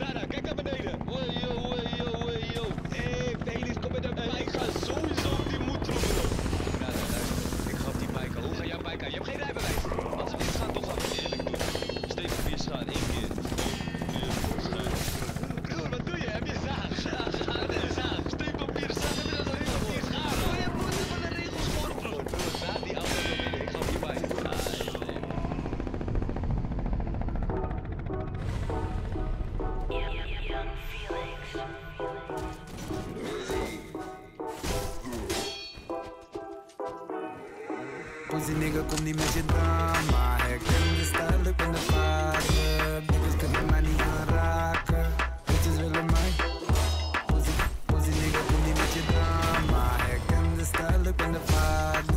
Brara, ¿qué Pussy nigga, kom niet met je drama. Herken de stijl, ik ben de vader. Bitches kunnen mij niet aanraken. Bitches willen mij. Pussy, pussy nigga, kom niet met je drama. Herken de stijl, ik ben de vader.